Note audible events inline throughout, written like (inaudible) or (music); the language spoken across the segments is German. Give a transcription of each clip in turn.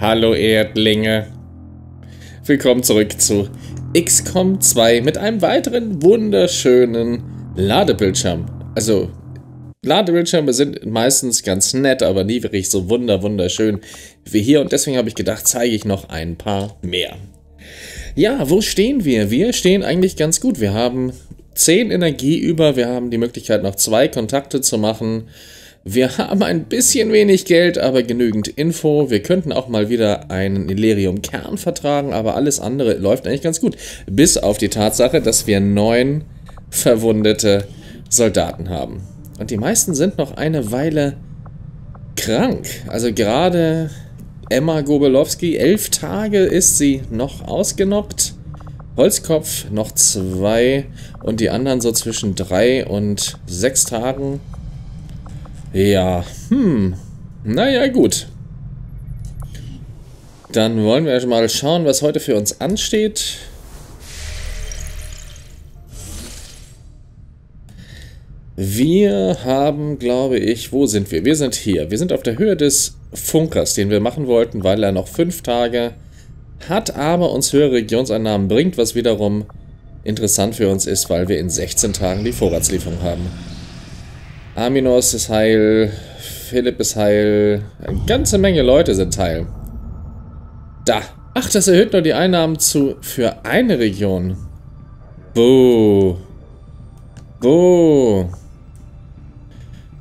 Hallo Erdlinge. Willkommen zurück zu XCOM 2 mit einem weiteren wunderschönen Ladebildschirm. Also, Ladebildschirme sind meistens ganz nett, aber nie wirklich so wunder wunderschön wie hier. Und deswegen habe ich gedacht, zeige ich noch ein paar mehr. Ja, wo stehen wir? Wir stehen eigentlich ganz gut. Wir haben 10 Energie über, wir haben die Möglichkeit noch zwei Kontakte zu machen. Wir haben ein bisschen wenig Geld, aber genügend Info. Wir könnten auch mal wieder einen Illyrium-Kern vertragen, aber alles andere läuft eigentlich ganz gut. Bis auf die Tatsache, dass wir neun verwundete Soldaten haben. Und die meisten sind noch eine Weile krank. Also gerade Emma Gobelowski, elf Tage ist sie noch ausgenockt. Holzkopf noch zwei und die anderen so zwischen drei und sechs Tagen. Ja, hm. Naja, gut. Dann wollen wir mal schauen, was heute für uns ansteht. Wir haben, glaube ich, wo sind wir? Wir sind hier. Wir sind auf der Höhe des Funkers, den wir machen wollten, weil er noch fünf Tage hat, aber uns höhere Regionseinnahmen bringt, was wiederum interessant für uns ist, weil wir in 16 Tagen die Vorratslieferung haben. Aminos ist heil. Philipp ist heil. Eine ganze Menge Leute sind heil. Da. Ach, das erhöht nur die Einnahmen zu für eine Region. Buh. Buh.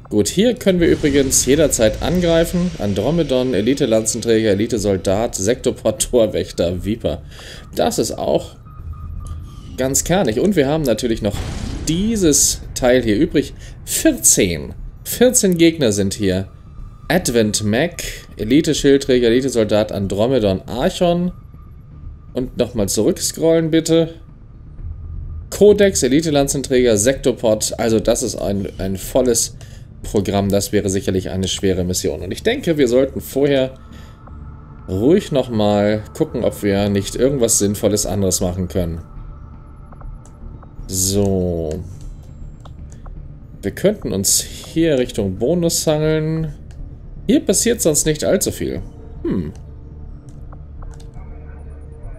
Gut, hier können wir übrigens jederzeit angreifen. Andromedon, Elite-Lanzenträger, Elite-Soldat, Sektopod, Torwächter, Viper. Das ist auch ganz kernig. Und wir haben natürlich noch dieses Teil hier übrig. 14. 14 Gegner sind hier. Advent Mac, Elite-Schildträger, Elite-Soldat, Andromedon, Archon. Und nochmal zurückscrollen bitte. Codex, Elite-Lanzenträger, Sektopod. Also das ist ein, ein volles Programm. Das wäre sicherlich eine schwere Mission. Und ich denke, wir sollten vorher ruhig nochmal gucken, ob wir nicht irgendwas Sinnvolles anderes machen können. So. Wir könnten uns hier Richtung Bonus hangeln. Hier passiert sonst nicht allzu viel. Hm.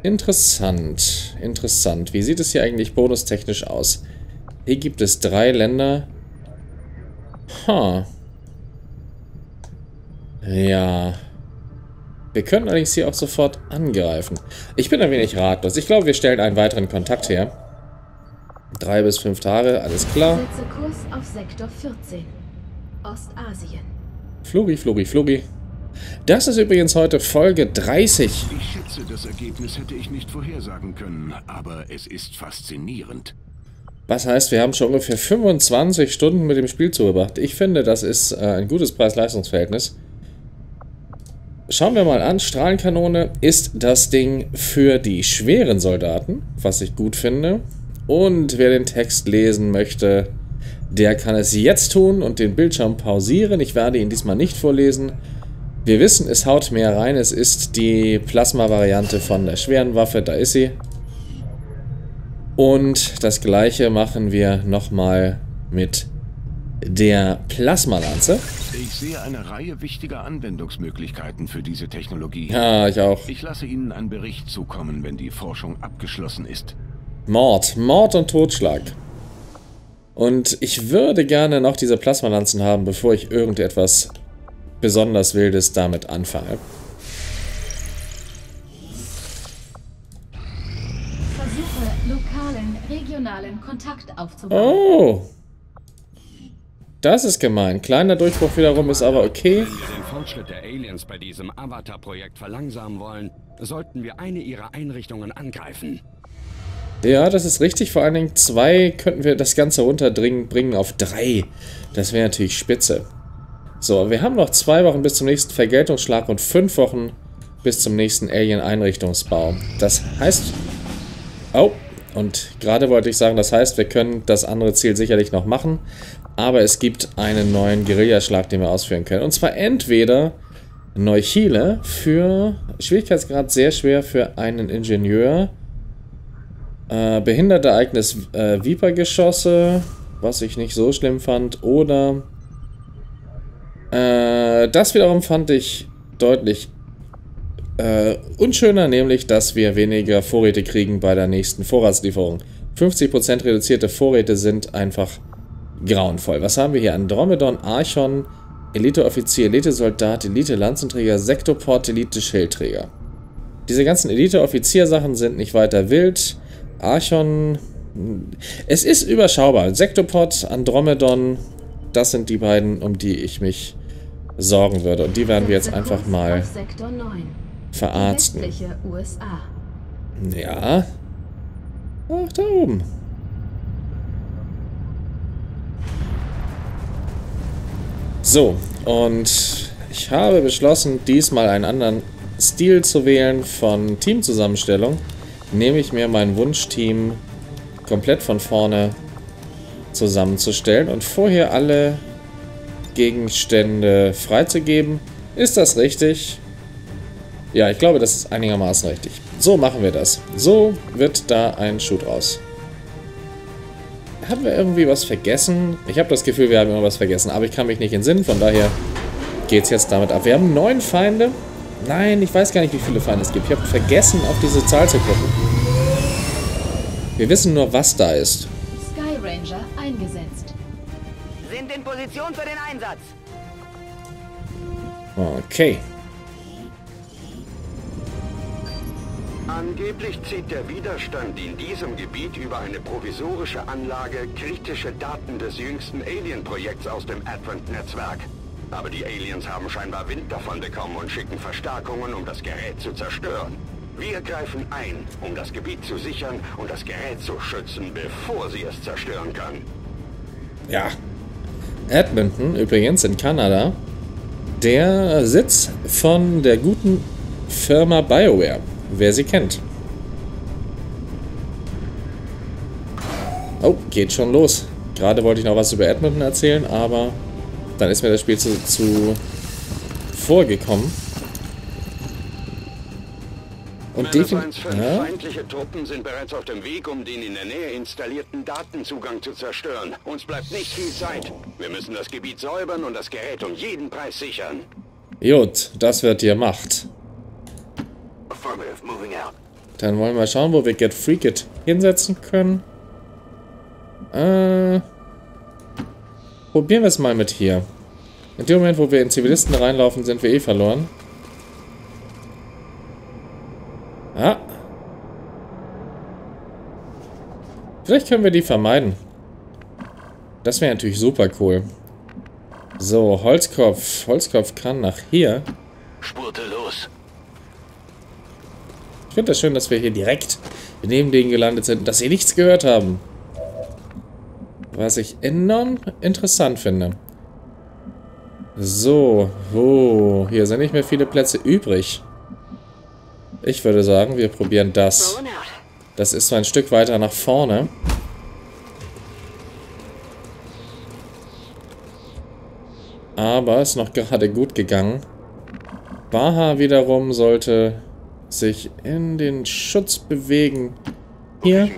Interessant. Interessant. Wie sieht es hier eigentlich bonustechnisch aus? Hier gibt es drei Länder. Ha. Ja. Wir können allerdings hier auch sofort angreifen. Ich bin ein wenig ratlos. Ich glaube, wir stellen einen weiteren Kontakt her. Drei bis fünf Tage, alles klar. Setze Kurs auf Sektor 14. Ostasien. Flugi, Flugi, Flugi. Das ist übrigens heute Folge 30. Ich schätze, das Ergebnis hätte ich nicht vorhersagen können, aber es ist faszinierend. Was heißt, wir haben schon ungefähr 25 Stunden mit dem Spiel zugebracht. Ich finde, das ist äh, ein gutes Preis-Leistungs-Verhältnis. Schauen wir mal an. Strahlenkanone ist das Ding für die schweren Soldaten, was ich gut finde. Und wer den Text lesen möchte, der kann es jetzt tun und den Bildschirm pausieren. Ich werde ihn diesmal nicht vorlesen. Wir wissen, es haut mehr rein. Es ist die Plasma-Variante von der schweren Waffe. Da ist sie. Und das gleiche machen wir nochmal mit der Plasmalanze. Ich sehe eine Reihe wichtiger Anwendungsmöglichkeiten für diese Technologie. Ja, ich auch. Ich lasse Ihnen einen Bericht zukommen, wenn die Forschung abgeschlossen ist. Mord. Mord und Totschlag. Und ich würde gerne noch diese Plasmalanzen haben, bevor ich irgendetwas besonders Wildes damit anfange. Versuche, lokalen, regionalen Kontakt aufzubauen. Oh. Das ist gemein. Kleiner Durchbruch wiederum ist aber okay. Wenn wir den Fortschritt der Aliens bei diesem Avatar-Projekt verlangsamen wollen, sollten wir eine ihrer Einrichtungen angreifen. Ja, das ist richtig. Vor allen Dingen zwei könnten wir das Ganze runterbringen auf drei. Das wäre natürlich spitze. So, wir haben noch zwei Wochen bis zum nächsten Vergeltungsschlag und fünf Wochen bis zum nächsten Alien-Einrichtungsbau. Das heißt... Oh, und gerade wollte ich sagen, das heißt, wir können das andere Ziel sicherlich noch machen, aber es gibt einen neuen Guerillaschlag, den wir ausführen können. Und zwar entweder Neuchile für Schwierigkeitsgrad sehr schwer für einen Ingenieur äh, Behindertereignis äh, Viper-Geschosse, was ich nicht so schlimm fand. Oder äh, das wiederum fand ich deutlich äh, unschöner, nämlich, dass wir weniger Vorräte kriegen bei der nächsten Vorratslieferung. 50% reduzierte Vorräte sind einfach grauenvoll. Was haben wir hier? Andromedon, Archon, Elite-Offizier, Elite-Soldat, Elite-Lanzenträger, Sektoport, Elite-Schildträger. Diese ganzen Elite-Offizier-Sachen sind nicht weiter wild. Archon... Es ist überschaubar. Sektoport, Andromedon, das sind die beiden, um die ich mich sorgen würde. Und die werden wir jetzt einfach mal verarzten. Ja. Ach, da oben. So, und ich habe beschlossen, diesmal einen anderen Stil zu wählen von Teamzusammenstellung. Nehme ich mir mein Wunschteam komplett von vorne zusammenzustellen und vorher alle Gegenstände freizugeben. Ist das richtig? Ja, ich glaube, das ist einigermaßen richtig. So machen wir das. So wird da ein Schuh draus. Haben wir irgendwie was vergessen? Ich habe das Gefühl, wir haben immer was vergessen, aber ich kann mich nicht entsinnen, von daher geht es jetzt damit ab. Wir haben neun Feinde. Nein, ich weiß gar nicht, wie viele Feinde es gibt. Ich habe vergessen, auf diese Zahl zu gucken. Wir wissen nur, was da ist. Sky Ranger eingesetzt. Sind in Position für den Einsatz. Okay. Angeblich zieht der Widerstand in diesem Gebiet über eine provisorische Anlage kritische Daten des jüngsten Alien-Projekts aus dem Advent-Netzwerk. Aber die Aliens haben scheinbar Wind davon bekommen und schicken Verstärkungen, um das Gerät zu zerstören. Wir greifen ein, um das Gebiet zu sichern und das Gerät zu schützen, bevor sie es zerstören können. Ja. Edmonton, übrigens in Kanada, der Sitz von der guten Firma BioWare wer sie kennt. Oh, geht schon los. Gerade wollte ich noch was über Edmonton erzählen, aber dann ist mir das Spiel zu, zu vorgekommen. Und definitiv. Ja? Feindliche Truppen sind bereits auf dem Weg, um den in der Nähe installierten Datenzugang zu zerstören. Uns bleibt nicht viel Zeit. Wir müssen das Gebiet säubern und das Gerät um jeden Preis sichern. Jut, das wird ihr Macht. Dann wollen wir schauen, wo wir Get Freaked hinsetzen können. Äh, probieren wir es mal mit hier. In dem Moment, wo wir in Zivilisten reinlaufen, sind wir eh verloren. Ah. Vielleicht können wir die vermeiden. Das wäre natürlich super cool. So, Holzkopf. Holzkopf kann nach hier. Spurte los finde das schön, dass wir hier direkt neben denen gelandet sind, dass sie nichts gehört haben. Was ich enorm interessant finde. So, oh, hier sind nicht mehr viele Plätze übrig. Ich würde sagen, wir probieren das. Das ist so ein Stück weiter nach vorne. Aber ist noch gerade gut gegangen. Baha wiederum sollte sich in den Schutz bewegen. Hier.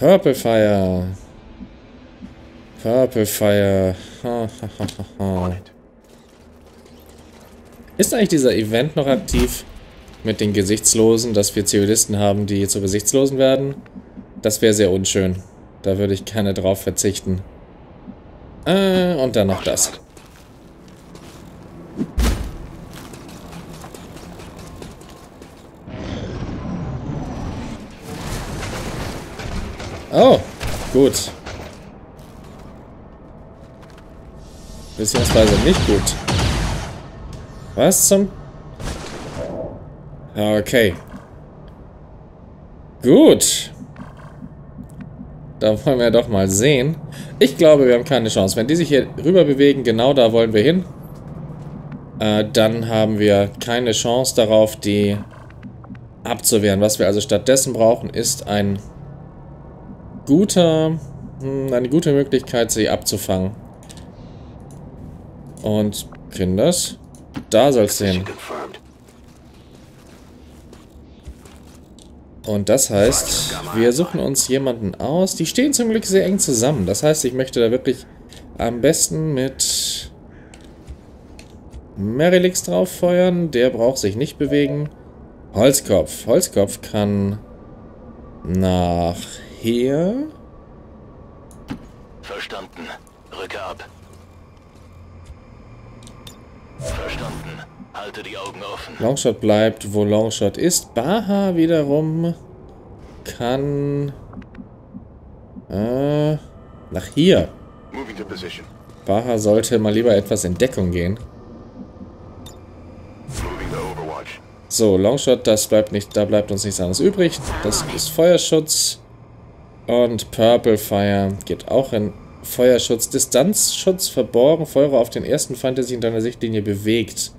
Purple Fire. Purple Fire. Ist eigentlich dieser Event noch aktiv mit den Gesichtslosen, dass wir Zivilisten haben, die zu Gesichtslosen werden? Das wäre sehr unschön. Da würde ich gerne drauf verzichten. Äh, und dann noch das. Oh, gut. Beziehungsweise nicht gut. Was zum... Okay. Gut. Da wollen wir doch mal sehen. Ich glaube, wir haben keine Chance. Wenn die sich hier rüber bewegen, genau da wollen wir hin, äh, dann haben wir keine Chance darauf, die abzuwehren. Was wir also stattdessen brauchen, ist ein guter, hm, eine gute Möglichkeit, sie abzufangen. Und, Kinders, da soll es hin. Und das heißt, wir suchen uns jemanden aus. Die stehen zum Glück sehr eng zusammen. Das heißt, ich möchte da wirklich am besten mit Merilix drauf feuern. Der braucht sich nicht bewegen. Holzkopf. Holzkopf kann nach hier. Verstanden. Rücke ab. Verstanden. Halte die Augen offen. Longshot bleibt, wo Longshot ist. Baha wiederum kann äh, nach hier. Baha sollte mal lieber etwas in Deckung gehen. So, Longshot, das bleibt nicht, da bleibt uns nichts anderes übrig. Das ist Feuerschutz. Und Purple Fire geht auch in Feuerschutz. Distanzschutz verborgen. Feuere auf den ersten Feind, der sich in deiner Sichtlinie bewegt.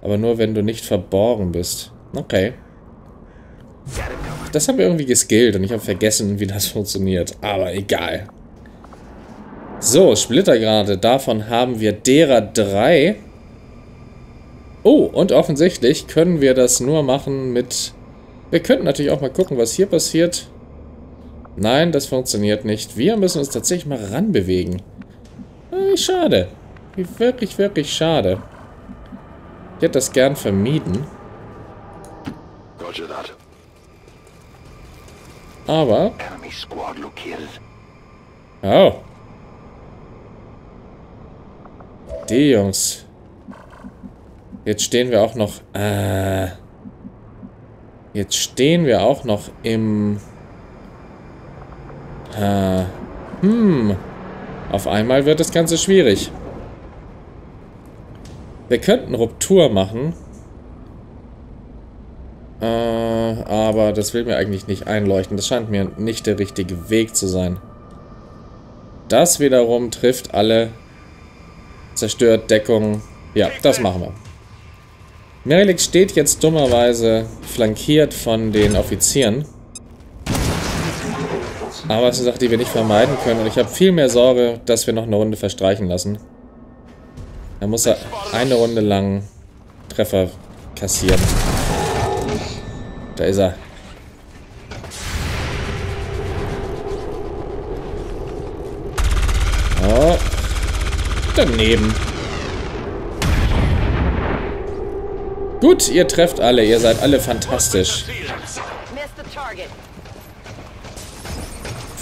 Aber nur, wenn du nicht verborgen bist. Okay. Das haben wir irgendwie geskillt und ich habe vergessen, wie das (laughs) funktioniert. Aber egal. So, Splittergrade. Davon haben wir derer drei. Oh, und offensichtlich können wir das nur machen mit... Wir könnten natürlich auch mal gucken, was hier passiert. Nein, das funktioniert nicht. Wir müssen uns tatsächlich mal ranbewegen. Wie schade. Wie wirklich, wirklich schade. Ich hätte das gern vermieden. Aber... Oh. Die Jungs. Jetzt stehen wir auch noch... Äh, jetzt stehen wir auch noch im... Äh, hm. Auf einmal wird das Ganze schwierig. Wir könnten Ruptur machen. Äh, aber das will mir eigentlich nicht einleuchten. Das scheint mir nicht der richtige Weg zu sein. Das wiederum trifft alle. Zerstört Deckung. Ja, das machen wir. Merilix steht jetzt dummerweise flankiert von den Offizieren. Aber es ist eine Sache, die wir nicht vermeiden können. Und ich habe viel mehr Sorge, dass wir noch eine Runde verstreichen lassen. Da muss er eine Runde lang Treffer kassieren. Da ist er. Oh. Daneben. Gut, ihr trefft alle. Ihr seid alle fantastisch. Missed the target.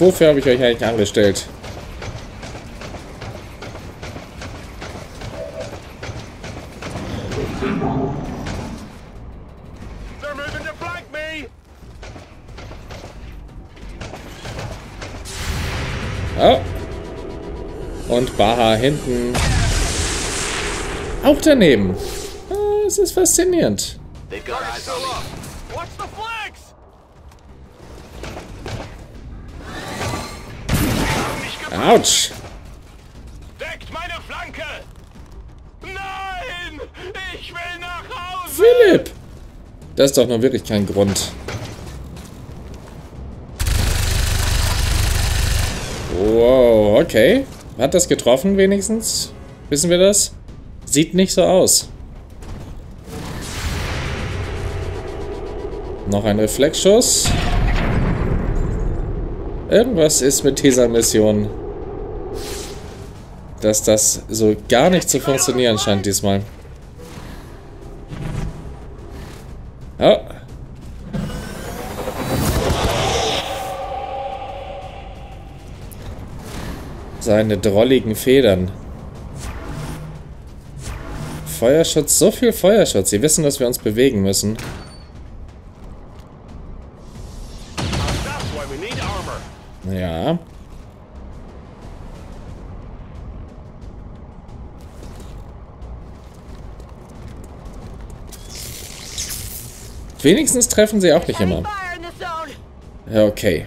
Wofür habe ich euch eigentlich angestellt? Oh. Und Baha hinten. Auch daneben. Ah, Es ist faszinierend. They've got eyes on me. Autsch. Deckt meine Flanke! Nein! Ich will nach Hause! Philipp! Das ist doch nun wirklich kein Grund. Wow, okay. Hat das getroffen wenigstens? Wissen wir das? Sieht nicht so aus. Noch ein Reflexschuss. Irgendwas ist mit dieser Mission, dass das so gar nicht zu funktionieren scheint diesmal. Oh. Seine drolligen Federn. Feuerschutz, so viel Feuerschutz. Sie wissen, dass wir uns bewegen müssen. Wenigstens treffen sie auch nicht immer. Okay.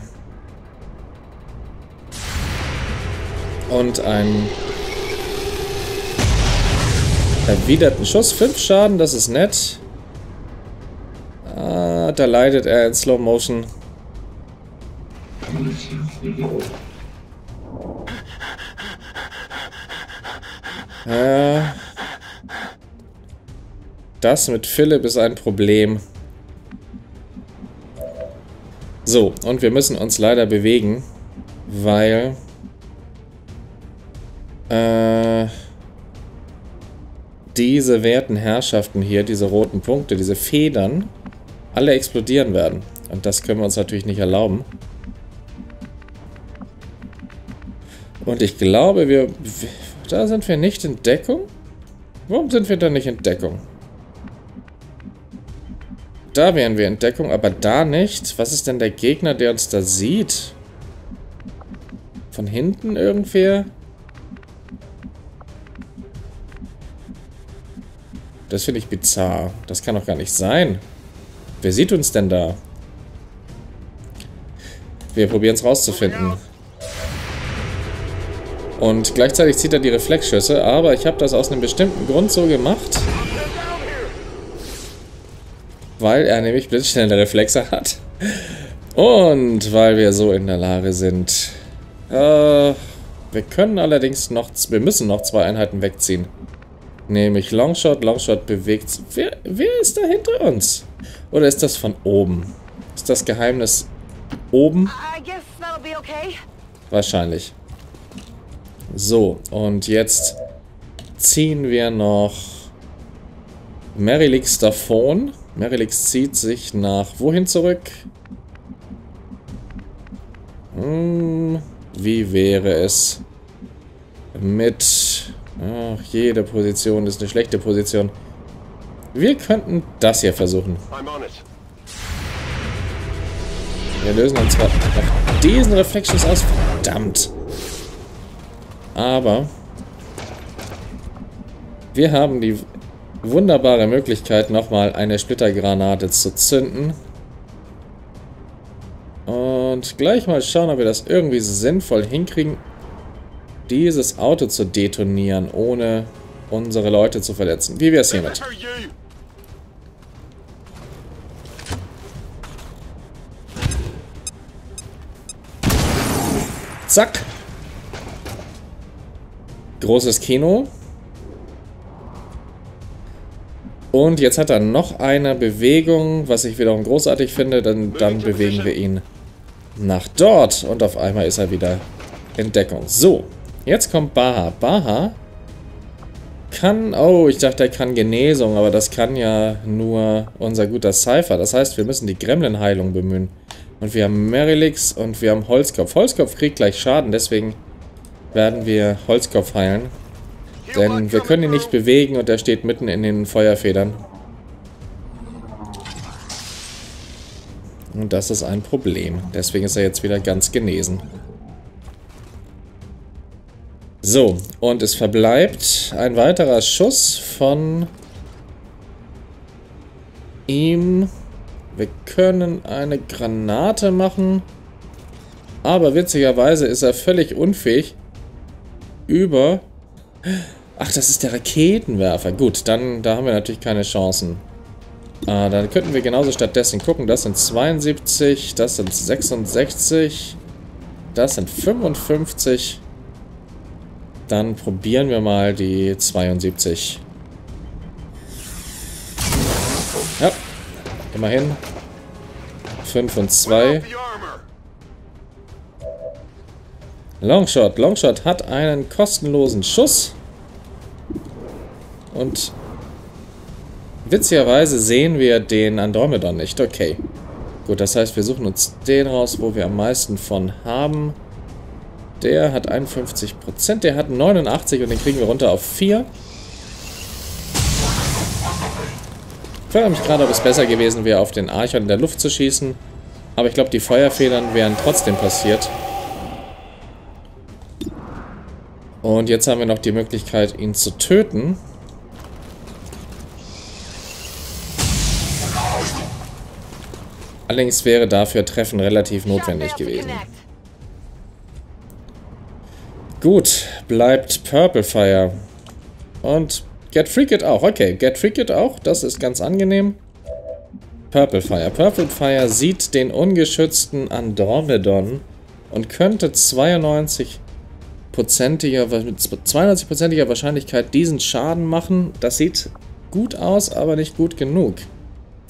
Und ein erwiderten Schuss. Fünf Schaden, das ist nett. Ah, da leidet er in Slow Motion. Äh, das mit Philipp ist ein Problem. So, und wir müssen uns leider bewegen, weil... Äh, diese werten Herrschaften hier, diese roten Punkte, diese Federn, alle explodieren werden. Und das können wir uns natürlich nicht erlauben. Und ich glaube, wir... Da sind wir nicht in Deckung? Warum sind wir da nicht in Deckung? Da wären wir in Deckung, aber da nicht. Was ist denn der Gegner, der uns da sieht? Von hinten irgendwer? Das finde ich bizarr. Das kann doch gar nicht sein. Wer sieht uns denn da? Wir probieren es rauszufinden. Und gleichzeitig zieht er die Reflexschüsse, aber ich habe das aus einem bestimmten Grund so gemacht. Weil er nämlich blitzschnelle Reflexe hat. Und weil wir so in der Lage sind. Äh, wir können allerdings noch... Wir müssen noch zwei Einheiten wegziehen. Nämlich Longshot. Longshot bewegt... Wer, wer ist da hinter uns? Oder ist das von oben? Ist das Geheimnis oben? Okay. Wahrscheinlich. So, und jetzt ziehen wir noch Merilix davon. Merilix zieht sich nach wohin zurück? Hm, wie wäre es mit... Ach, jede Position ist eine schlechte Position. Wir könnten das hier versuchen. Wir lösen uns zwar auf diesen Reflections aus. Verdammt. Aber wir haben die wunderbare Möglichkeit, nochmal eine Splittergranate zu zünden. Und gleich mal schauen, ob wir das irgendwie sinnvoll hinkriegen, dieses Auto zu detonieren, ohne unsere Leute zu verletzen. Wie wäre es hiermit? Zack. Großes Kino. Und jetzt hat er noch eine Bewegung, was ich wiederum großartig finde. Dann, dann bewegen wir ihn nach dort. Und auf einmal ist er wieder in Deckung. So, jetzt kommt Baha. Baha kann... Oh, ich dachte, er kann Genesung, aber das kann ja nur unser guter Cypher. Das heißt, wir müssen die Gremlin-Heilung bemühen. Und wir haben Merilix und wir haben Holzkopf. Holzkopf kriegt gleich Schaden, deswegen werden wir Holzkopf heilen. Denn wir können ihn nicht bewegen und er steht mitten in den Feuerfedern. Und das ist ein Problem. Deswegen ist er jetzt wieder ganz genesen. So, und es verbleibt ein weiterer Schuss von ihm. Wir können eine Granate machen. Aber witzigerweise ist er völlig unfähig über Ach, das ist der Raketenwerfer. Gut, dann da haben wir natürlich keine Chancen. Äh, dann könnten wir genauso stattdessen gucken. Das sind 72, das sind 66, das sind 55. Dann probieren wir mal die 72. Ja, immerhin. 5 und 2. Longshot. Longshot hat einen kostenlosen Schuss. Und witzigerweise sehen wir den Andromedon nicht. Okay. Gut, das heißt, wir suchen uns den raus, wo wir am meisten von haben. Der hat 51%, der hat 89 und den kriegen wir runter auf 4. Ich frage mich gerade, ob es besser gewesen wäre, auf den Archon in der Luft zu schießen. Aber ich glaube, die Feuerfedern wären trotzdem passiert. Und jetzt haben wir noch die Möglichkeit, ihn zu töten. Allerdings wäre dafür Treffen relativ notwendig gewesen. Gut, bleibt Purple Fire. Und Get Freaked auch. Okay, Get Freaked auch. Das ist ganz angenehm. Purple Fire. Purple Fire sieht den ungeschützten Andromedon und könnte 92 prozentiger, mit 92%iger Wahrscheinlichkeit diesen Schaden machen. Das sieht gut aus, aber nicht gut genug.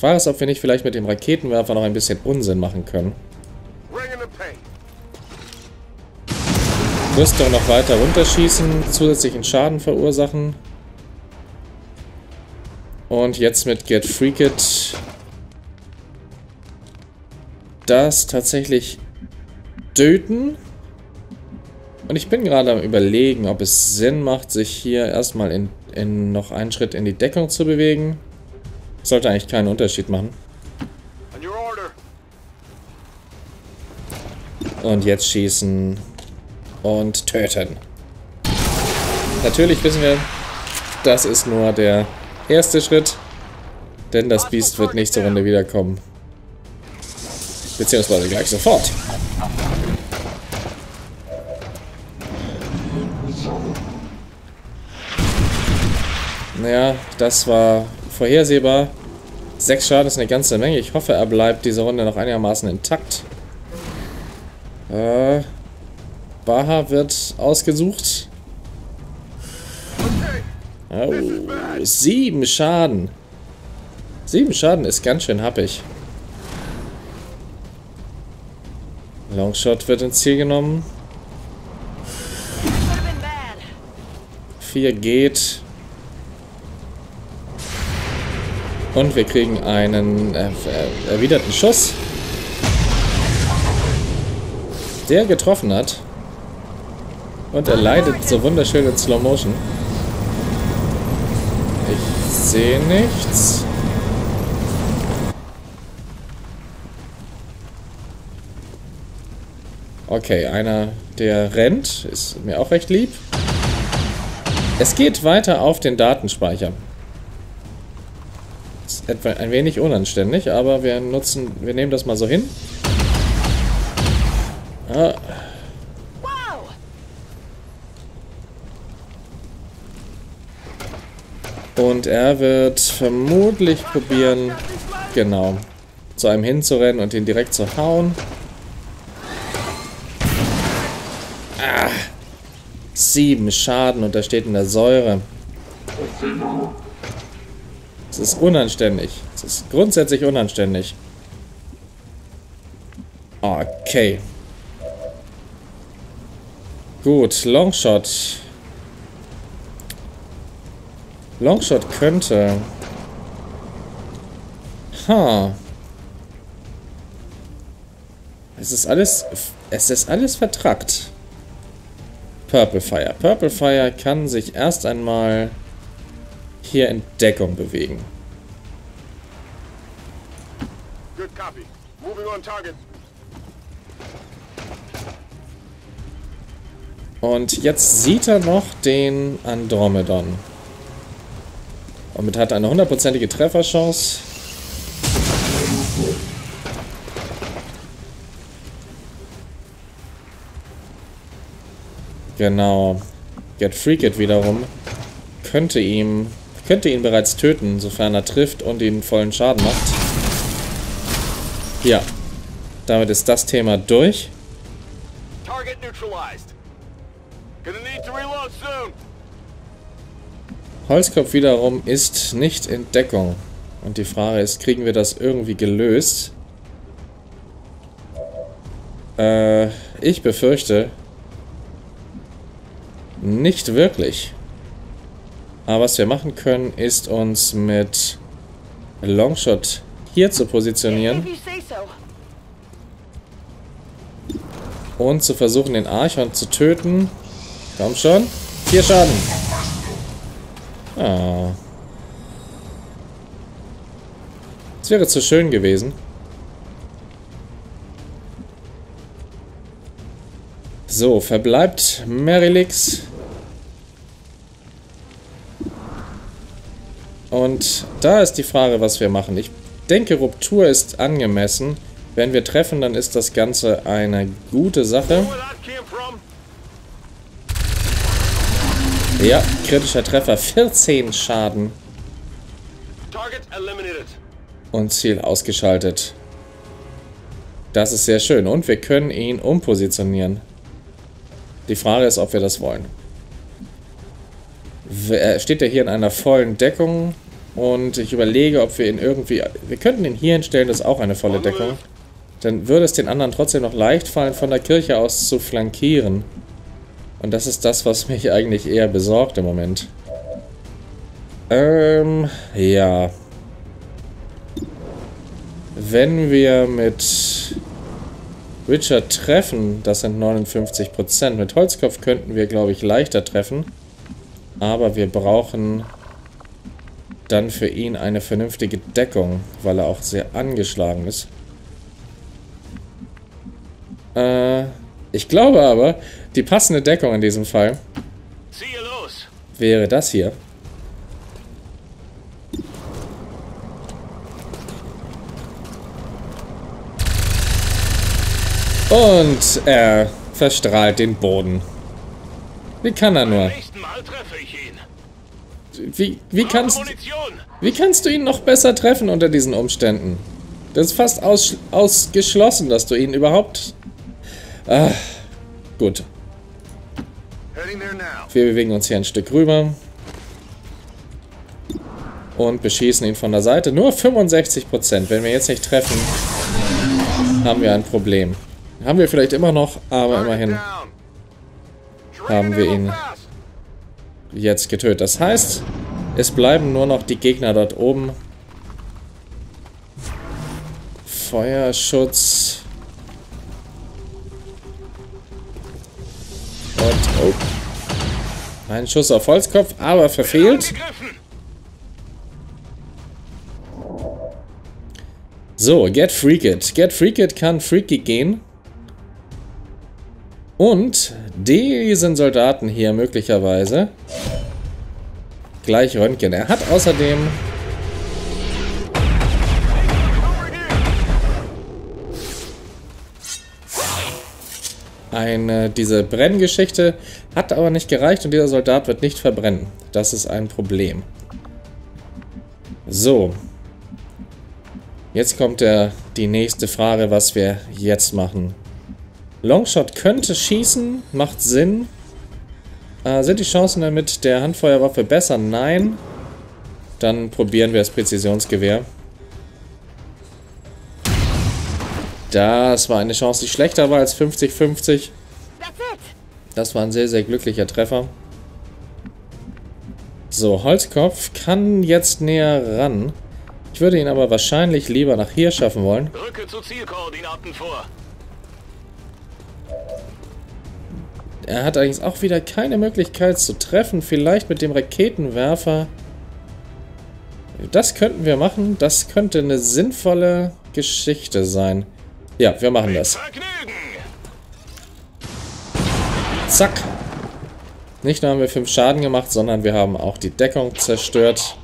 Frage ist, ob wir nicht vielleicht mit dem Raketenwerfer noch ein bisschen Unsinn machen können. Rüstung noch weiter runterschießen, zusätzlichen Schaden verursachen. Und jetzt mit Get Freaked das tatsächlich töten. Und ich bin gerade am überlegen, ob es Sinn macht, sich hier erstmal in, in noch einen Schritt in die Deckung zu bewegen. Sollte eigentlich keinen Unterschied machen. Und jetzt schießen und töten. Natürlich wissen wir, das ist nur der erste Schritt, denn das Biest wird nächste Runde wiederkommen. Beziehungsweise gleich sofort. Naja, das war vorhersehbar. Sechs Schaden ist eine ganze Menge. Ich hoffe, er bleibt diese Runde noch einigermaßen intakt. Äh, Baha wird ausgesucht. Oh, sieben Schaden. Sieben Schaden ist ganz schön happig. Longshot wird ins Ziel genommen. Vier geht. Und wir kriegen einen äh, erwiderten Schuss. Der getroffen hat. Und er leidet so wunderschön in Slow Motion. Ich sehe nichts. Okay, einer, der rennt, ist mir auch recht lieb. Es geht weiter auf den Datenspeicher. Ist etwa ein wenig unanständig, aber wir nutzen, wir nehmen das mal so hin. Ah. Und er wird vermutlich probieren, genau, zu einem hinzurennen und ihn direkt zu hauen. Ah, sieben Schaden und er steht in der Säure. Es ist unanständig. Es ist grundsätzlich unanständig. Okay. Gut, Longshot. Longshot könnte... Ha. Es ist alles... Es ist alles vertrackt. Purple Fire. Purple Fire kann sich erst einmal hier in Deckung bewegen. Good copy. Moving on target. Und jetzt sieht er noch den Andromedon. Damit hat er eine hundertprozentige Trefferchance. Genau. Get Freaked wiederum könnte ihm könnte ihn bereits töten, sofern er trifft und ihn vollen Schaden macht. Ja. Damit ist das Thema durch. Target neutralized. Holzkopf wiederum ist nicht in Deckung. Und die Frage ist, kriegen wir das irgendwie gelöst? Äh, ich befürchte, nicht wirklich. Aber was wir machen können, ist uns mit Longshot hier zu positionieren. Und zu versuchen, den Archon zu töten. Komm schon. Vier Schaden. Ah. Das wäre zu schön gewesen. So, verbleibt Merilix. Und da ist die Frage, was wir machen. Ich denke, Ruptur ist angemessen. Wenn wir treffen, dann ist das Ganze eine gute Sache. Ja, kritischer Treffer. 14 Schaden. Und Ziel ausgeschaltet. Das ist sehr schön. Und wir können ihn umpositionieren. Die Frage ist, ob wir das wollen. Er steht ja hier in einer vollen Deckung. Und ich überlege, ob wir ihn irgendwie... Wir könnten ihn hier hinstellen, das ist auch eine volle Deckung. dann würde es den anderen trotzdem noch leicht fallen, von der Kirche aus zu flankieren. Und das ist das, was mich eigentlich eher besorgt im Moment. Ähm, ja. Wenn wir mit Richard treffen, das sind 59%. Mit Holzkopf könnten wir, glaube ich, leichter treffen. Aber wir brauchen dann für ihn eine vernünftige Deckung, weil er auch sehr angeschlagen ist. Äh, ich glaube aber, die passende Deckung in diesem Fall wäre das hier. Und er verstrahlt den Boden. Wie kann er nur? Wie, wie, kannst, wie kannst du ihn noch besser treffen unter diesen Umständen? Das ist fast aus, ausgeschlossen, dass du ihn überhaupt... Ah, gut. Wir bewegen uns hier ein Stück rüber. Und beschießen ihn von der Seite. Nur 65%. Wenn wir jetzt nicht treffen, haben wir ein Problem. Haben wir vielleicht immer noch, aber immerhin haben wir ihn jetzt getötet. Das heißt, es bleiben nur noch die Gegner dort oben. Feuerschutz. Und, oh. Ein Schuss auf Holzkopf, aber verfehlt. So, Get Freaked. Get Freaked kann freaky gehen. Und diesen Soldaten hier möglicherweise gleich röntgen. Er hat außerdem eine, diese Brenngeschichte hat aber nicht gereicht und dieser Soldat wird nicht verbrennen. Das ist ein Problem. So. Jetzt kommt der, die nächste Frage, was wir jetzt machen. Longshot könnte schießen, macht Sinn. Äh, sind die Chancen damit der Handfeuerwaffe besser? Nein. Dann probieren wir das Präzisionsgewehr. Das war eine Chance, die schlechter war als 50-50. Das war ein sehr, sehr glücklicher Treffer. So, Holzkopf kann jetzt näher ran. Ich würde ihn aber wahrscheinlich lieber nach hier schaffen wollen. Rücke zu Zielkoordinaten vor. Er hat eigentlich auch wieder keine Möglichkeit zu treffen. Vielleicht mit dem Raketenwerfer. Das könnten wir machen. Das könnte eine sinnvolle Geschichte sein. Ja, wir machen das. Zack. Nicht nur haben wir fünf Schaden gemacht, sondern wir haben auch die Deckung zerstört.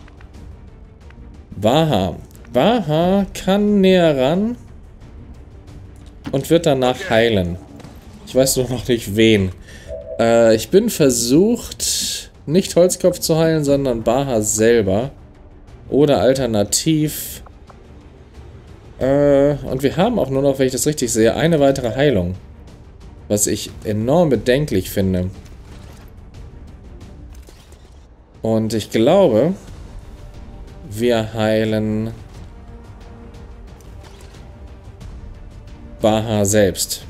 Baha. Baha kann näher ran und wird danach heilen. Ich weiß nur noch nicht wen. Äh, ich bin versucht, nicht Holzkopf zu heilen, sondern Baha selber. Oder alternativ... Äh, und wir haben auch nur noch, wenn ich das richtig sehe, eine weitere Heilung. Was ich enorm bedenklich finde. Und ich glaube, wir heilen Baha selbst.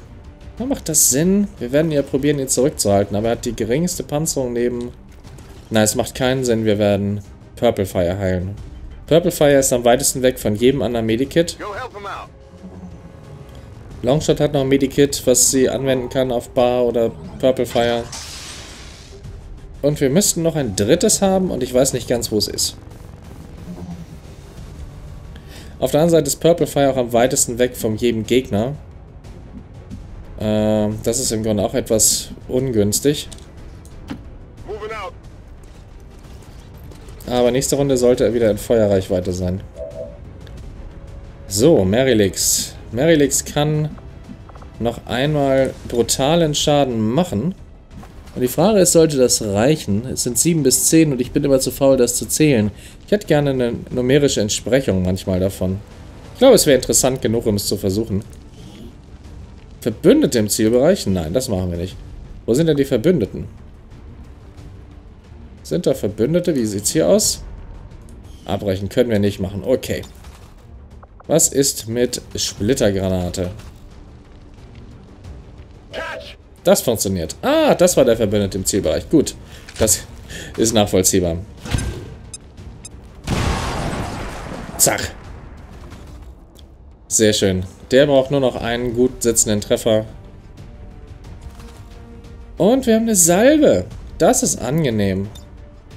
Na, macht das Sinn? Wir werden ja probieren, ihn zurückzuhalten, aber er hat die geringste Panzerung neben... Nein, es macht keinen Sinn, wir werden Purple Fire heilen. Purple Fire ist am weitesten weg von jedem anderen Medikit. Longshot hat noch ein Medikit, was sie anwenden kann auf Bar oder Purple Fire. Und wir müssten noch ein drittes haben und ich weiß nicht ganz, wo es ist. Auf der anderen Seite ist Purple Fire auch am weitesten weg von jedem Gegner. Ähm, das ist im Grunde auch etwas ungünstig. Aber nächste Runde sollte er wieder in Feuerreichweite sein. So, Merilix. Merilix kann noch einmal brutalen Schaden machen. Und die Frage ist, sollte das reichen? Es sind 7 bis 10 und ich bin immer zu faul, das zu zählen. Ich hätte gerne eine numerische Entsprechung manchmal davon. Ich glaube, es wäre interessant genug, um es zu versuchen. Verbündete im Zielbereich? Nein, das machen wir nicht. Wo sind denn die Verbündeten? Sind da Verbündete? Wie sieht's hier aus? Abbrechen können wir nicht machen. Okay. Was ist mit Splittergranate? Das funktioniert. Ah, das war der Verbündete im Zielbereich. Gut, das ist nachvollziehbar. Zack. Sehr schön. Der braucht nur noch einen gut sitzenden Treffer. Und wir haben eine Salbe. Das ist angenehm.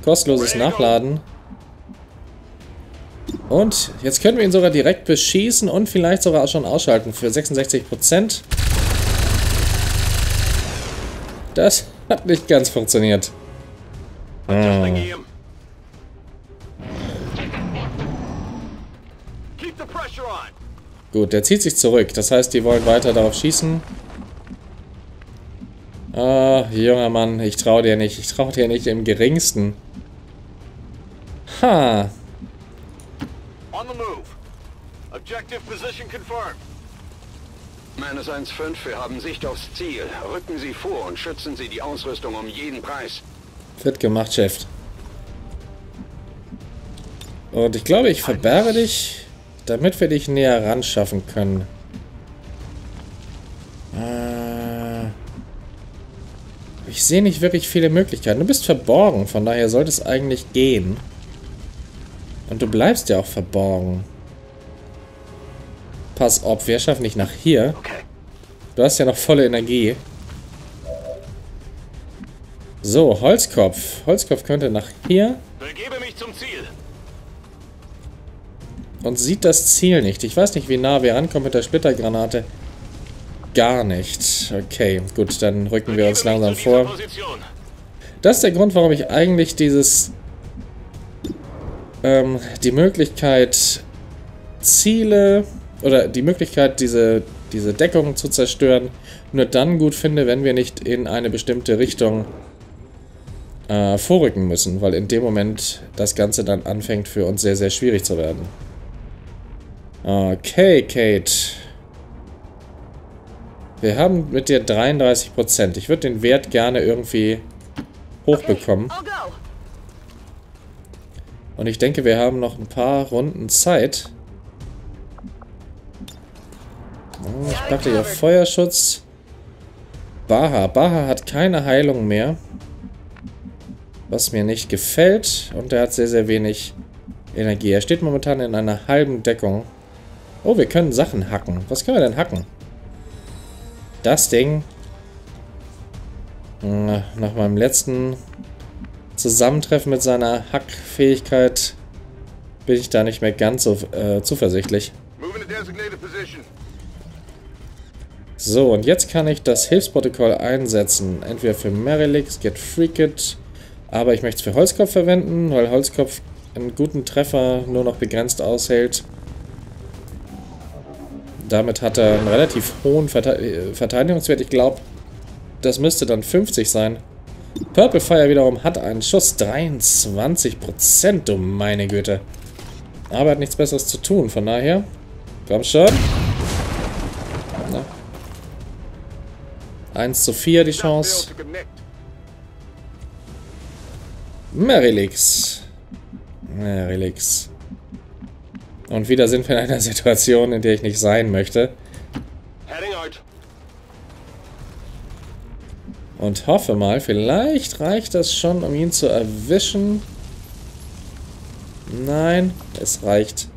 Kostenloses Nachladen. Und jetzt können wir ihn sogar direkt beschießen und vielleicht sogar schon ausschalten für 66%. Das hat nicht ganz funktioniert. Adjusting Gut, der zieht sich zurück. Das heißt, die wollen weiter darauf schießen. Ah, junger Mann, ich traue dir nicht. Ich traue dir nicht im geringsten. Ha. On the move. Objective position confirmed. Menace 1-5, wir haben Sicht aufs Ziel. Rücken Sie vor und schützen Sie die Ausrüstung um jeden Preis. Wird gemacht, Chef. Und ich glaube, ich verberge dich, damit wir dich näher ran schaffen können. Äh, ich sehe nicht wirklich viele Möglichkeiten. Du bist verborgen, von daher sollte es eigentlich gehen. Und du bleibst ja auch verborgen. Pass auf, wir schaffen dich nach hier. Du hast ja noch volle Energie. So, Holzkopf. Holzkopf könnte nach hier Begebe mich zum Ziel. Und sieht das Ziel nicht. Ich weiß nicht, wie nah wir rankommen mit der Splittergranate. Gar nicht. Okay, gut, dann rücken wir uns langsam vor. Das ist der Grund, warum ich eigentlich dieses... Ähm, die Möglichkeit, Ziele... Oder die Möglichkeit, diese, diese Deckung zu zerstören, nur dann gut finde, wenn wir nicht in eine bestimmte Richtung äh, vorrücken müssen, weil in dem Moment das Ganze dann anfängt für uns sehr, sehr schwierig zu werden. Okay, Kate. Wir haben mit dir 33%. Ich würde den Wert gerne irgendwie hochbekommen. Und ich denke, wir haben noch ein paar Runden Zeit. Oh, ich packe hier Feuerschutz. Baha. Baha hat keine Heilung mehr. Was mir nicht gefällt. Und er hat sehr, sehr wenig Energie. Er steht momentan in einer halben Deckung. Oh, wir können Sachen hacken. Was können wir denn hacken? Das Ding. Na, Nach meinem letzten Zusammentreffen mit seiner Hackfähigkeit bin ich da nicht mehr ganz so äh, zuversichtlich. So, und jetzt kann ich das Hilfsprotokoll einsetzen. Entweder für Merilix, Get Freaked, aber ich möchte es für Holzkopf verwenden, weil Holzkopf einen guten Treffer nur noch begrenzt aushält. Damit hat er einen relativ hohen äh, Verteidigungswert. Ich glaube, das müsste dann 50 sein. Purple Fire wiederum hat einen Schuss. 23%, du meine Güte. Aber er hat nichts Besseres zu tun, von daher. Komm schon. Na. 1 zu 4 die Chance. Merilix. Merilix. Und wieder sind wir in einer Situation, in der ich nicht sein möchte. Und hoffe mal, vielleicht reicht das schon, um ihn zu erwischen. Nein, es reicht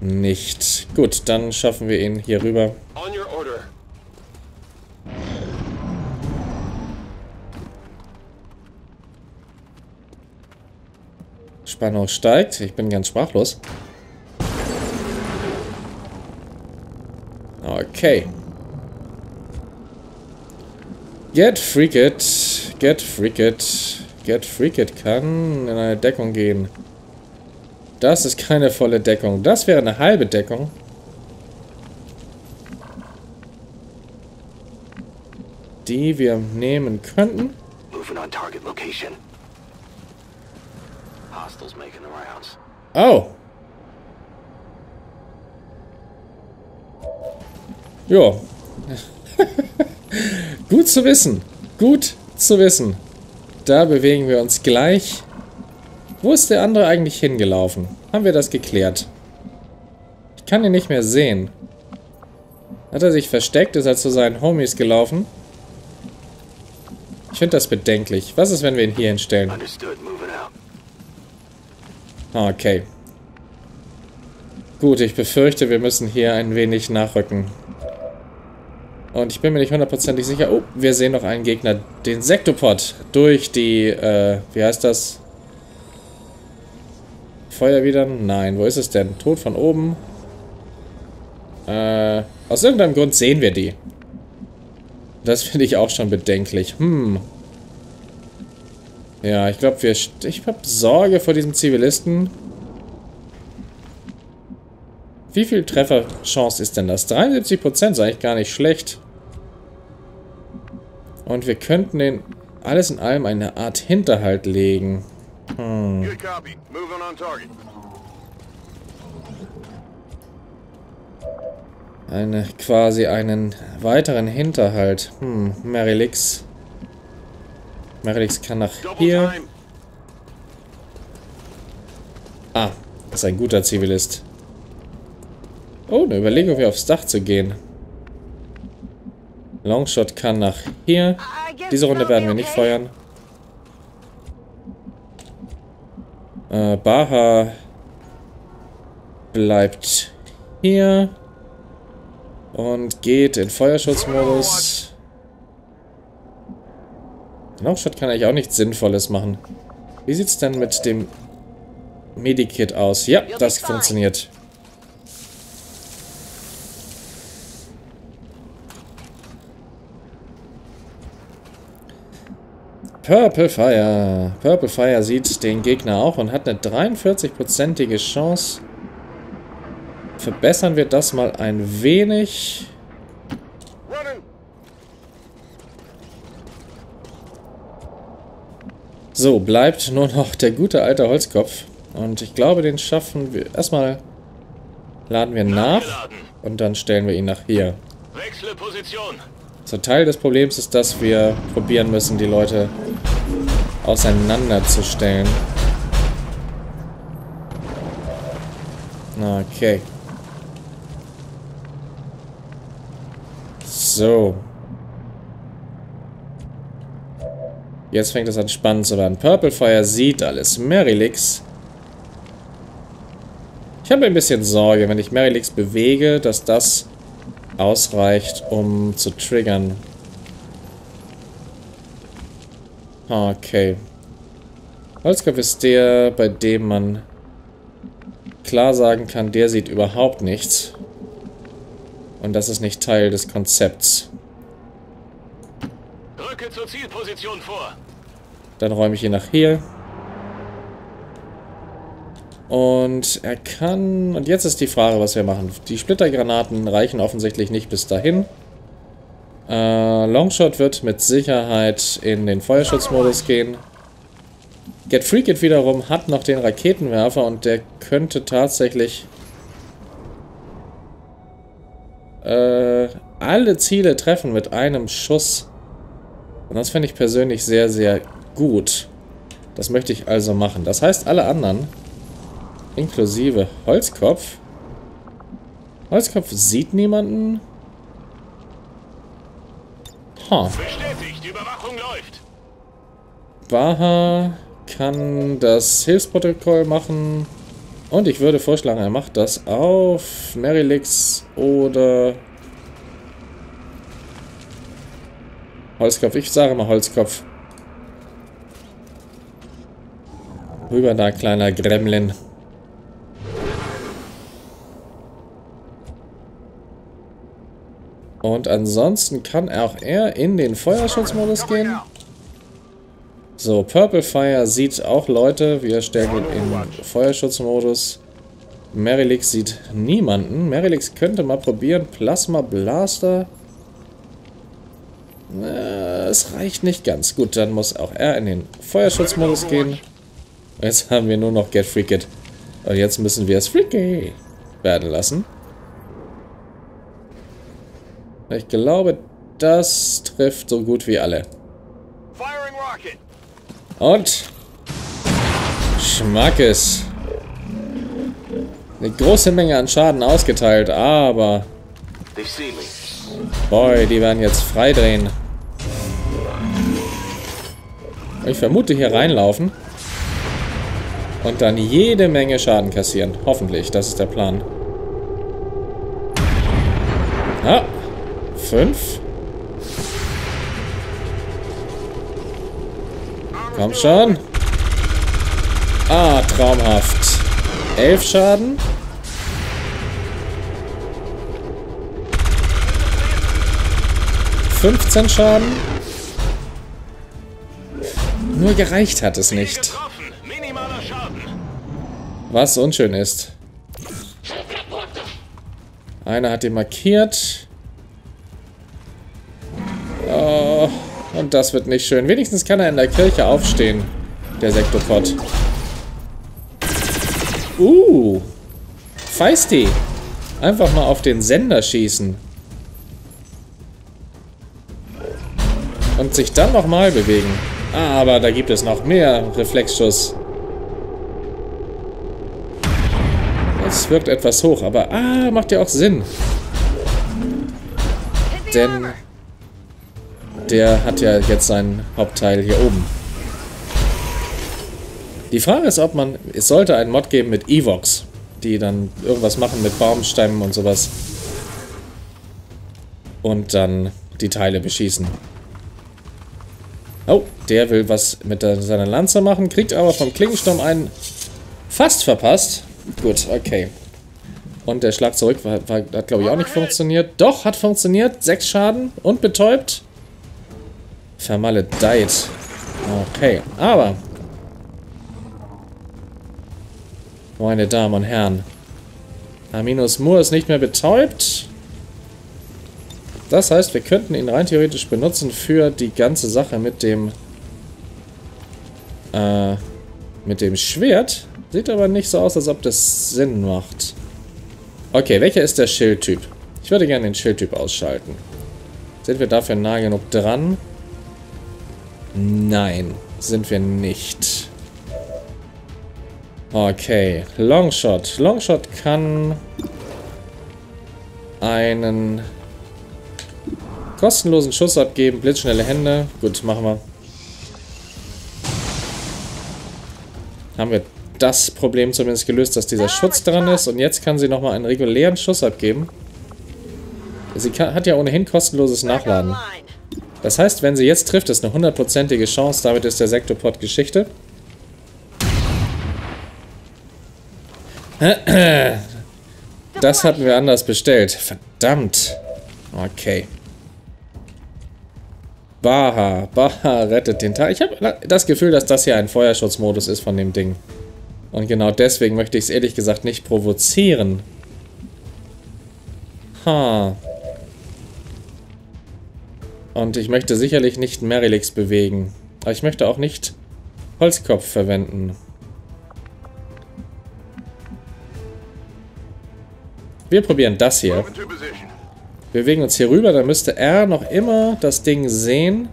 nicht. Gut, dann schaffen wir ihn hier rüber. Spannung steigt. Ich bin ganz sprachlos. Okay. Get Freaked. Get Freaked. Get Freaked kann in eine Deckung gehen. Das ist keine volle Deckung. Das wäre eine halbe Deckung. Die wir nehmen könnten. Moving on target location. Hostiles making the rounds. Oh. Ja. (laughs) Gut zu wissen. Gut zu wissen. Da bewegen wir uns gleich. Wo ist der andere eigentlich hingelaufen? Haben wir das geklärt? Ich kann ihn nicht mehr sehen. Hat er sich versteckt? Ist er zu seinen Homies gelaufen? Ich finde das bedenklich. Was ist, wenn wir ihn hier hinstellen? Ah, Okay. Gut, ich befürchte, wir müssen hier ein wenig nachrücken. Und ich bin mir nicht hundertprozentig sicher. Oh, wir sehen noch einen Gegner. Den Sektopod. Durch die, äh, wie heißt das? Feuerwidern? Nein, wo ist es denn? Tod von oben. Äh, aus irgendeinem Grund sehen wir die. Das finde ich auch schon bedenklich. Hm. Ja, ich glaube, wir... Ich habe Sorge vor diesem Zivilisten. Wie viel Trefferchance ist denn das? 73% ist eigentlich gar nicht schlecht. Und wir könnten den alles in allem eine Art Hinterhalt legen. Hm. Eine, quasi einen weiteren Hinterhalt. Hm, Merilix. Merilix kann nach hier. Ah, das ist ein guter Zivilist. Oh, eine Überlegung, wie aufs Dach zu gehen. Longshot kann nach hier. Diese Runde werden wir nicht feuern. Äh, Baha bleibt hier und geht in Feuerschutzmodus. Longshot kann eigentlich auch nichts Sinnvolles machen. Wie sieht's denn mit dem Medikit aus? Ja, das funktioniert. Purple Fire. Purple Fire sieht den Gegner auch und hat eine 43-prozentige Chance. Verbessern wir das mal ein wenig. So, bleibt nur noch der gute alte Holzkopf. Und ich glaube, den schaffen wir. Erstmal laden wir nach und dann stellen wir ihn nach hier. Wechsle Position. So, Teil des Problems ist, dass wir probieren müssen, die Leute auseinanderzustellen. Okay. So. Jetzt fängt es an spannend zu werden. Purple Fire sieht alles. Merilix. Ich habe ein bisschen Sorge, wenn ich Merilix bewege, dass das ausreicht, um zu triggern. Okay. Holzkopf ist der, bei dem man klar sagen kann, der sieht überhaupt nichts. Und das ist nicht Teil des Konzepts. Rücke zur Zielposition vor. Dann räume ich ihn nach hier. Und er kann... Und jetzt ist die Frage, was wir machen. Die Splittergranaten reichen offensichtlich nicht bis dahin. Äh, Longshot wird mit Sicherheit in den Feuerschutzmodus gehen. Get Freakit wiederum hat noch den Raketenwerfer und der könnte tatsächlich äh, alle Ziele treffen mit einem Schuss. Und das finde ich persönlich sehr, sehr gut. Das möchte ich also machen. Das heißt, alle anderen, inklusive Holzkopf. Holzkopf sieht niemanden. Ha. Bestätigt. Überwachung läuft. Baha kann das Hilfsprotokoll machen. Und ich würde vorschlagen, er macht das auf Merilix oder Holzkopf. Ich sage mal Holzkopf. Rüber da, kleiner Gremlin. Und ansonsten kann auch er in den Feuerschutzmodus gehen. So, Purple Fire sieht auch Leute. Wir stellen ihn in Feuerschutzmodus. Merilix sieht niemanden. Merilix könnte mal probieren. Plasma Blaster. Äh, Es reicht nicht ganz. Gut, dann muss auch er in den Feuerschutzmodus gehen. Jetzt haben wir nur noch Get Freaked. Und jetzt müssen wir es freaky werden lassen. Ich glaube, das trifft so gut wie alle. Und Schmackes. eine große Menge an Schaden ausgeteilt, aber... Boy, die werden jetzt freidrehen. Ich vermute hier reinlaufen. Und dann jede Menge Schaden kassieren. Hoffentlich, das ist der Plan. Ah, fünf. Komm schon. Ah, traumhaft. Elf Schaden. Fünfzehn Schaden. Nur gereicht hat es nicht. Was unschön ist. Einer hat ihn markiert. Und das wird nicht schön. Wenigstens kann er in der Kirche aufstehen, der Sektopod. Uh, feisty. Einfach mal auf den Sender schießen. Und sich dann nochmal bewegen. Aber da gibt es noch mehr Reflexschuss. Das wirkt etwas hoch, aber ah, macht ja auch Sinn. Denn der hat ja jetzt seinen Hauptteil hier oben. Die Frage ist, ob man... Es sollte einen Mod geben mit Evox, die dann irgendwas machen mit Baumstämmen und sowas. Und dann die Teile beschießen. Oh, der will was mit seiner Lanze machen, kriegt aber vom Klingensturm einen fast verpasst. Gut, okay. Und der Schlag zurück war, war, hat, glaube ich, auch nicht funktioniert. Doch, hat funktioniert. Sechs Schaden und betäubt. Vermaledeit. Okay, aber... Meine Damen und Herren. Aminus Moore ist nicht mehr betäubt. Das heißt, wir könnten ihn rein theoretisch benutzen für die ganze Sache mit dem... Äh, mit dem Schwert. Sieht aber nicht so aus, als ob das Sinn macht. Okay, welcher ist der Schildtyp? Ich würde gerne den Schildtyp ausschalten. Sind wir dafür nah genug dran? Nein, sind wir nicht. Okay, Longshot. Longshot kann einen kostenlosen Schuss abgeben, blitzschnelle Hände. Gut, machen wir. Haben wir das Problem zumindest gelöst, dass dieser Schutz dran ist. Und jetzt kann sie nochmal einen regulären Schuss abgeben. Sie kann, hat ja ohnehin kostenloses Nachladen. Das heißt, wenn sie jetzt trifft, ist eine hundertprozentige Chance. Damit ist der Sektopod Geschichte. Das hatten wir anders bestellt. Verdammt. Okay. Baha. Baha rettet den Tag. Ich habe das Gefühl, dass das hier ein Feuerschutzmodus ist von dem Ding. Und genau deswegen möchte ich es ehrlich gesagt nicht provozieren. Ha. Und ich möchte sicherlich nicht Merilix bewegen. Aber ich möchte auch nicht Holzkopf verwenden. Wir probieren das hier. Wir bewegen uns hier rüber, dann müsste er noch immer das Ding sehen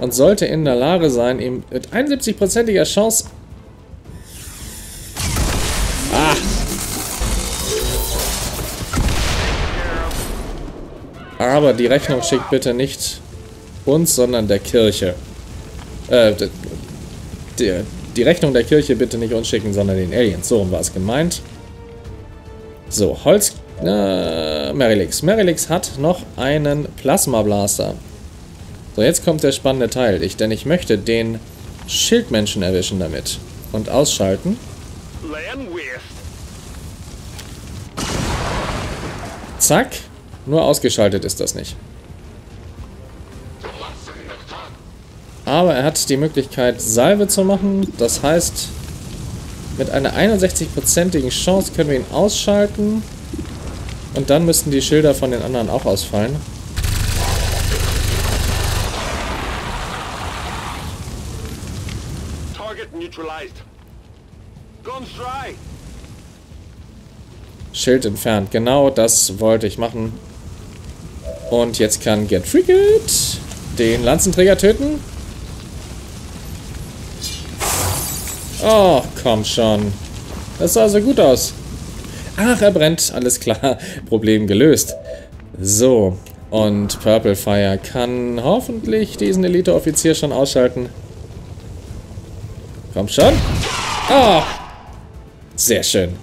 und sollte in der Lage sein, ihm mit 71%iger Chance... Aber die Rechnung schickt bitte nicht uns, sondern der Kirche. Äh, die, die Rechnung der Kirche bitte nicht uns schicken, sondern den Aliens. So war es gemeint. So, Holz... Äh, Merilix. Merilix hat noch einen Plasma Blaster. So, jetzt kommt der spannende Teil. Ich, denn ich möchte den Schildmenschen erwischen damit. Und ausschalten. Zack. Nur ausgeschaltet ist das nicht. Aber er hat die Möglichkeit, Salve zu machen. Das heißt, mit einer 61%igen Chance können wir ihn ausschalten. Und dann müssten die Schilder von den anderen auch ausfallen. Schild entfernt. Genau das wollte ich machen. Und jetzt kann Get Freaked den Lanzenträger töten. Oh, komm schon. Das sah so gut aus. Ach, er brennt. Alles klar. (laughs) Problem gelöst. So. Und Purple Fire kann hoffentlich diesen Elite-Offizier schon ausschalten. Komm schon. Ah! Sehr schön.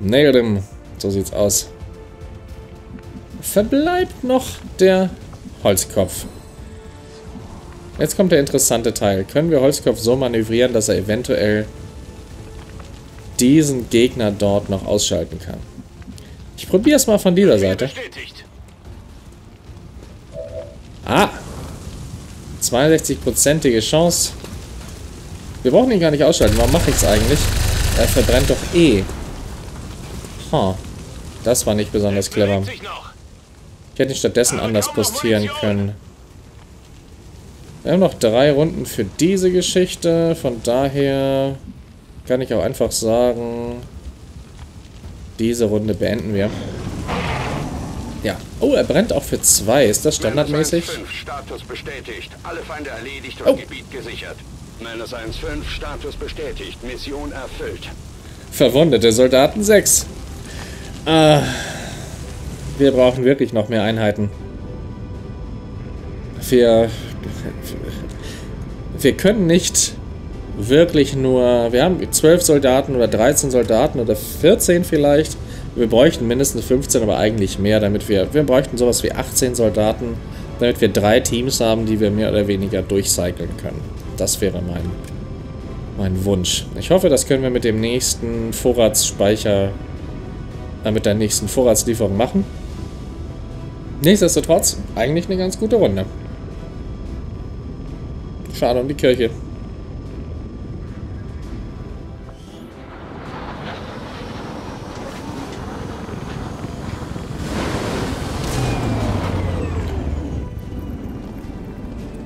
Nailed him. So sieht's aus. Verbleibt noch der Holzkopf. Jetzt kommt der interessante Teil. Können wir Holzkopf so manövrieren, dass er eventuell diesen Gegner dort noch ausschalten kann? Ich probiere es mal von dieser Seite. Ah! 62-prozentige Chance. Wir brauchen ihn gar nicht ausschalten. Warum mache ich es eigentlich? Er verbrennt doch eh. Huh. Das war nicht besonders clever. Ich hätte ihn stattdessen anders postieren können. Wir haben noch drei Runden für diese Geschichte. Von daher kann ich auch einfach sagen, diese Runde beenden wir. Ja. Oh, er brennt auch für zwei. Ist das standardmäßig? Status bestätigt. Alle Feinde erledigt und Oh. Gebiet gesichert. Menace 1.5, Status bestätigt. Mission erfüllt. Verwundete Soldaten 6. Ah, wir brauchen wirklich noch mehr Einheiten. Wir, wir können nicht wirklich nur... Wir haben 12 Soldaten oder 13 Soldaten oder 14 vielleicht. Wir bräuchten mindestens 15, aber eigentlich mehr, damit wir... Wir bräuchten sowas wie 18 Soldaten, damit wir drei Teams haben, die wir mehr oder weniger durchcyclen können. Das wäre mein, mein Wunsch. Ich hoffe, das können wir mit dem nächsten Vorratsspeicher, äh, mit der nächsten Vorratslieferung machen. Nichtsdestotrotz, eigentlich eine ganz gute Runde. Schade um die Kirche.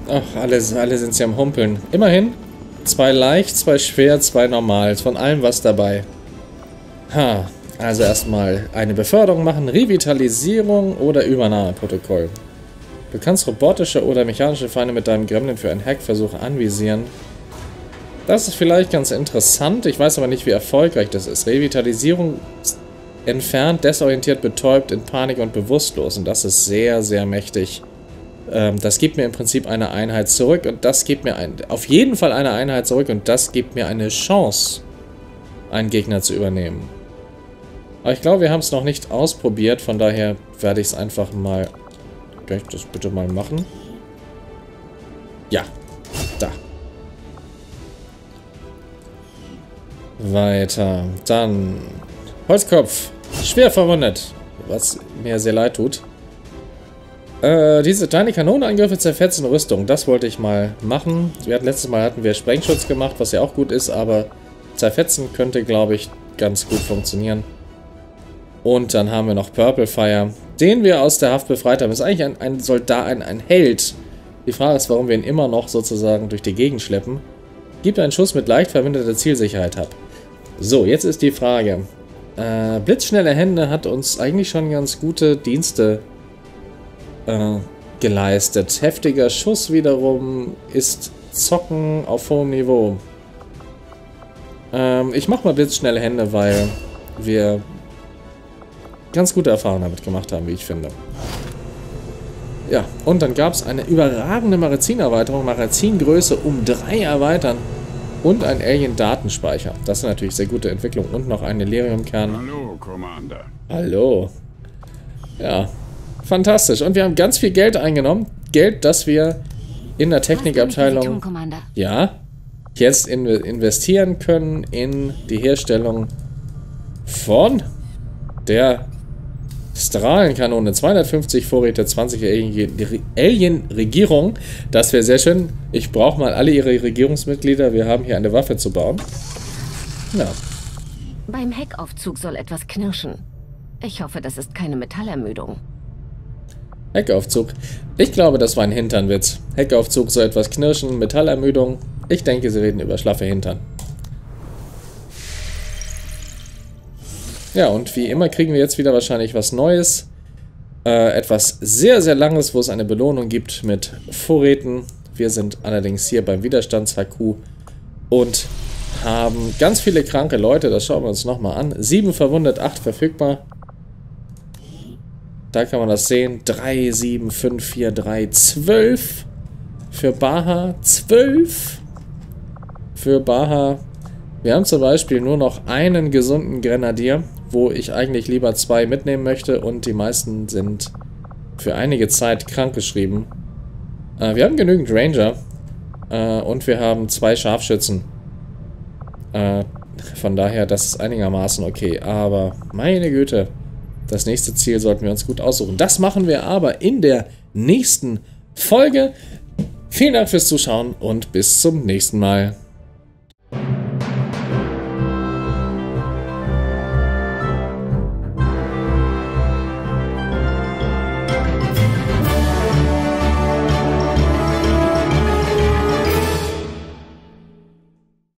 Ach, alle, alle sind sie am Humpeln. Immerhin, zwei leicht, zwei schwer, zwei normal. Von allem was dabei. Ha, also erstmal eine Beförderung machen, Revitalisierung oder Übernahmeprotokoll. Du kannst robotische oder mechanische Feinde mit deinem Gremlin für einen Hackversuch anvisieren. Das ist vielleicht ganz interessant, ich weiß aber nicht, wie erfolgreich das ist. Revitalisierung entfernt, desorientiert, betäubt, in Panik und bewusstlos. Und das ist sehr, sehr mächtig. Ähm, das gibt mir im Prinzip eine Einheit zurück und das gibt mir ein, auf jeden Fall eine Einheit zurück und das gibt mir eine Chance, einen Gegner zu übernehmen. Aber ich glaube, wir haben es noch nicht ausprobiert, von daher werde ich es einfach mal... Kann ich das bitte mal machen? Ja, da. Weiter. Dann Holzkopf. Schwer verwundet. Was mir sehr leid tut. Äh, diese kleine Kanonenangriffe zerfetzen Rüstung. Das wollte ich mal machen. Wir hatten, letztes Mal hatten wir Sprengschutz gemacht, was ja auch gut ist, aber zerfetzen könnte, glaube ich, ganz gut funktionieren. Und dann haben wir noch Purple Fire, den wir aus der Haft befreit haben. Ist eigentlich ein, ein Soldat, ein, ein Held. Die Frage ist, warum wir ihn immer noch sozusagen durch die Gegend schleppen. Gibt einen Schuss mit leicht verminderter Zielsicherheit ab. So, jetzt ist die Frage. Äh, blitzschnelle Hände hat uns eigentlich schon ganz gute Dienste äh, geleistet. Heftiger Schuss wiederum ist Zocken auf hohem Niveau. Ähm, ich mach mal blitzschnelle Hände, weil wir ganz gute Erfahrungen damit gemacht haben, wie ich finde. Ja, und dann gab es eine überragende Magazinerweiterung, Magazingröße um drei erweitern und ein Alien-Datenspeicher. Das sind natürlich sehr gute Entwicklungen. Und noch ein Delirium-Kern. Hallo, Commander. Hallo. Ja, fantastisch. Und wir haben ganz viel Geld eingenommen. Geld, das wir in der Technikabteilung ja, jetzt in, investieren können in die Herstellung von der Strahlenkanone. 250 Vorräte, 20 Alien- Alien-Regierung. Das wäre sehr schön. Ich brauche mal alle ihre Regierungsmitglieder. Wir haben hier eine Waffe zu bauen. Ja, Beim Heckaufzug soll etwas knirschen. Ich hoffe, das ist keine Metallermüdung. Heckaufzug. Ich glaube, das war ein Hinternwitz. Heckaufzug, so etwas knirschen, Metallermüdung. Ich denke, sie reden über schlaffe Hintern. Ja, und wie immer kriegen wir jetzt wieder wahrscheinlich was Neues. Äh, etwas sehr, sehr Langes, wo es eine Belohnung gibt mit Vorräten. Wir sind allerdings hier beim Widerstands-HQ. Und haben ganz viele kranke Leute, das schauen wir uns nochmal an. 7 verwundet, 8 verfügbar. Da kann man das sehen. 3, 7, 5, 4, 3, 12. Für Baha 12. Für Baha. Wir haben zum Beispiel nur noch einen gesunden Grenadier, wo ich eigentlich lieber zwei mitnehmen möchte und die meisten sind für einige Zeit krankgeschrieben. Äh, wir haben genügend Ranger äh, und wir haben zwei Scharfschützen. Äh, von daher, das ist einigermaßen okay. Aber meine Güte, das nächste Ziel sollten wir uns gut aussuchen. Das machen wir aber in der nächsten Folge. Vielen Dank fürs Zuschauen und bis zum nächsten Mal.